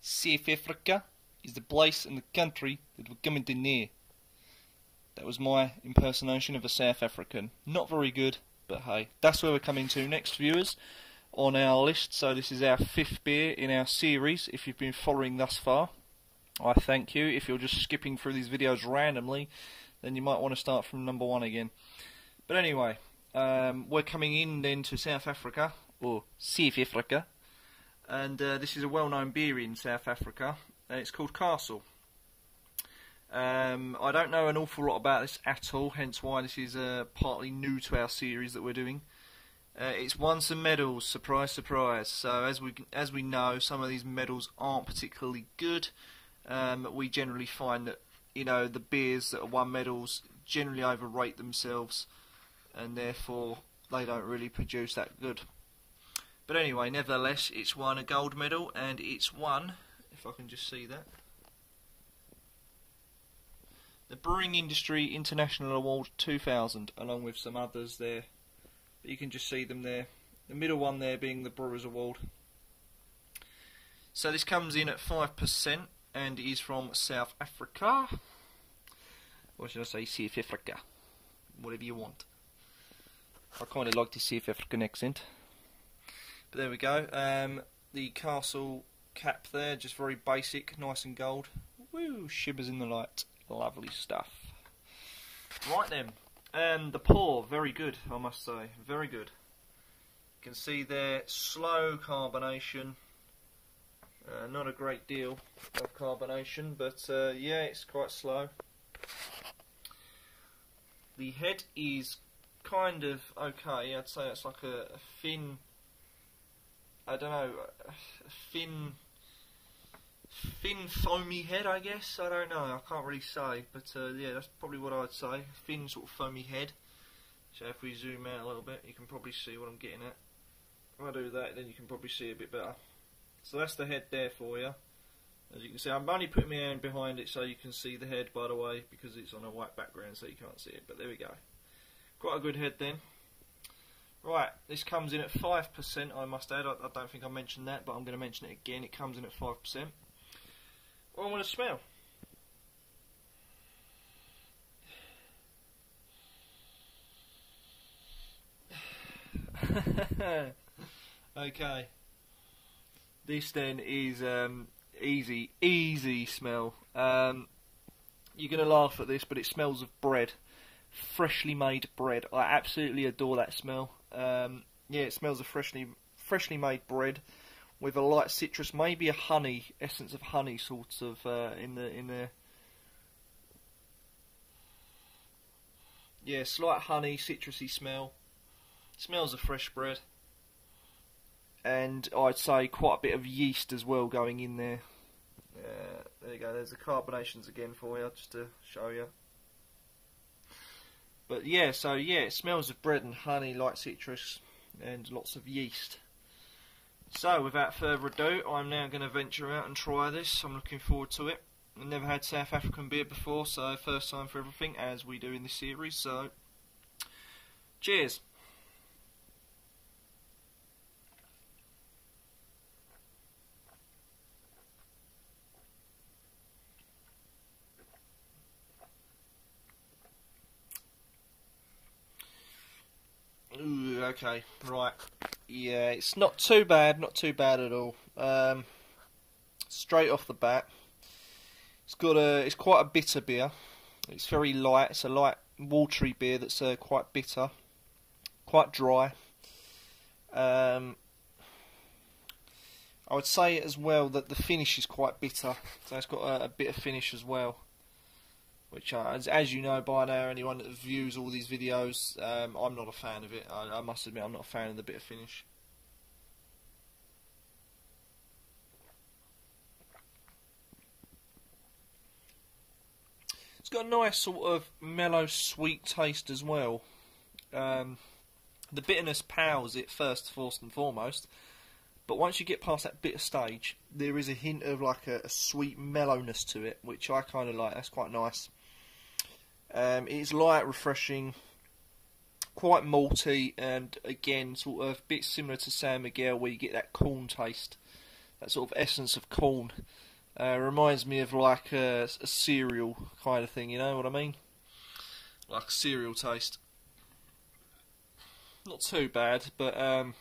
South Africa is the place and the country that we're coming to near. That was my impersonation of a South African. Not very good, but hey, that's where we're coming to next, viewers, on our list. So this is our fifth beer in our series. If you've been following thus far, I thank you. If you're just skipping through these videos randomly, then you might want to start from number one again. But anyway, um, we're coming in then to South Africa, or South Africa, and uh, this is a well-known beer in South Africa. And it's called Castle. Um, I don't know an awful lot about this at all, hence why this is uh, partly new to our series that we're doing. Uh, it's won some medals, surprise, surprise. So as we as we know, some of these medals aren't particularly good. Um, we generally find that you know the beers that have won medals generally overrate themselves, and therefore they don't really produce that good. But anyway, nevertheless, it's won a gold medal, and it's won, if I can just see that, the Brewing Industry International Award 2000, along with some others there. But you can just see them there. The middle one there being the Brewers Award. So this comes in at 5% and is from South Africa. Or should I say South Africa? Whatever you want. I kind of like the South African accent. But there we go. Um, the castle cap there, just very basic, nice and gold. Woo, shivers in the light. Lovely stuff. Right then, um, the pour, very good, I must say, very good. You can see there, slow carbonation. Uh, not a great deal of carbonation, but uh, yeah, it's quite slow. The head is kind of okay. I'd say it's like a, a thin. I don't know, thin thin foamy head, I guess. I don't know. I can't really say, but uh, yeah, that's probably what I'd say. Thin sort of foamy head. So if we zoom out a little bit, you can probably see what I'm getting at. If I do that, then you can probably see a bit better. So that's the head there for you. As you can see, I'm only putting my hand behind it so you can see the head, by the way, because it's on a white background, so you can't see it. But there we go. Quite a good head then. Right, this comes in at 5%, I must add. I, I don't think I mentioned that, but I'm going to mention it again. It comes in at 5%. What I want to smell. okay. This then is um, easy, easy smell. Um, you're going to laugh at this, but it smells of bread. Freshly made bread. I absolutely adore that smell. Um, yeah, it smells of freshly freshly made bread with a light citrus, maybe a honey essence of honey, sort of uh, in the in the yeah, slight honey, citrusy smell. Smells of fresh bread, and I'd say quite a bit of yeast as well going in there. Uh, there you go. There's the carbonations again for you, just to show you. But yeah, so yeah, it smells of bread and honey, light citrus, and lots of yeast. So, without further ado, I'm now going to venture out and try this. I'm looking forward to it. I've never had South African beer before, so first time for everything, as we do in this series. So, cheers. Okay, right. Yeah, it's not too bad, not too bad at all. Um, straight off the bat, it's got a, it's quite a bitter beer. It's very light. It's a light, watery beer that's uh, quite bitter, quite dry. Um, I would say as well that the finish is quite bitter, so it's got a, a bit of finish as well which, uh, as, as, you know by now, anyone that views all these videos, um, I'm not a fan of it. I, I, must admit, I'm not a fan of the bit of finish. It's got a nice sort of mellow, sweet taste as well. Um, the bitterness powers it first, first and foremost. But once you get past that bitter stage, there is a hint of like a, a sweet mellowness to it, which I kind of like. That's quite nice. Um, it's light, refreshing, quite malty, and again, sort of a bit similar to San Miguel, where you get that corn taste that sort of essence of corn. Uh, reminds me of like a, a cereal kind of thing, you know what I mean? Like cereal taste. Not too bad, but um,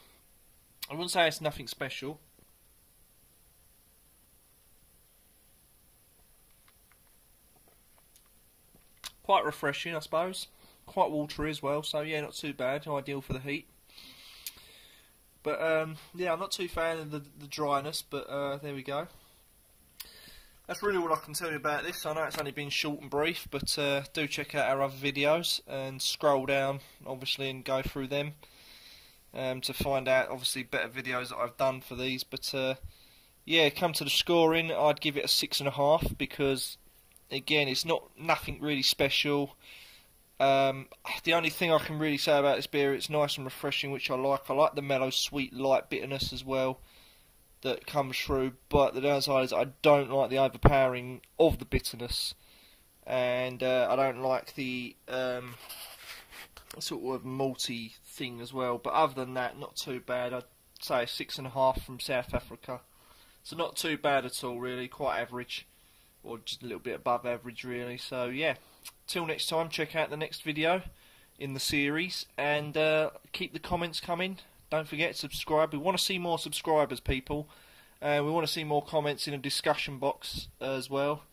I wouldn't say it's nothing special. Quite refreshing, I suppose. Quite watery as well, so yeah, not too bad. Ideal for the heat. But um, yeah, I'm not too fan of the, the dryness, but uh, there we go. That's really all I can tell you about this. I know it's only been short and brief, but uh, do check out our other videos and scroll down, obviously, and go through them um, to find out, obviously, better videos that I've done for these. But uh, yeah, come to the scoring, I'd give it a six and a half because, again, it's not nothing really special. Um, the only thing I can really say about this beer, it's nice and refreshing, which I like. I like the mellow, sweet, light bitterness as well that comes through. But the downside is I don't like the overpowering of the bitterness, and uh, I don't like the um, sort of malty thing as well. But other than that, not too bad. I'd say six and a half from South Africa, so not too bad at all. Really, quite average, or just a little bit above average, really. So yeah till next time, check out the next video in the series and uh, keep the comments coming. Don't forget subscribe. We want to see more subscribers, people. Uh, we want to see more comments in a discussion box as well.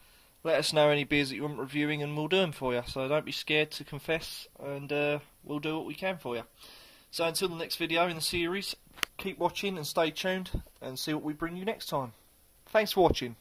Let us know any beers that you want reviewing and we'll do them for you. So don't be scared to confess and uh, we'll do what we can for you. So until the next video in the series, keep watching and stay tuned and see what we bring you next time. Thanks for watching.